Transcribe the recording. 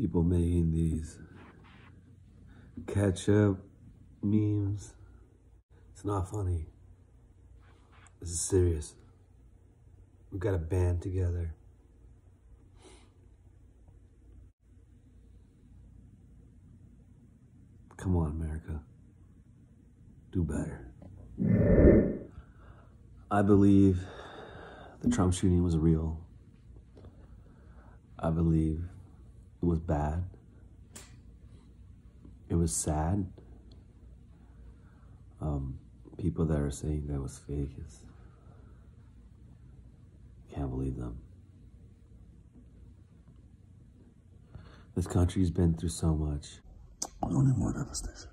people making these ketchup memes. It's not funny. This is serious. We've got to band together. Come on, America. Do better. I believe the Trump shooting was real. I believe it was bad. It was sad. Um, people that are saying that was fake is can't believe them. This country's been through so much. We don't need more devastation.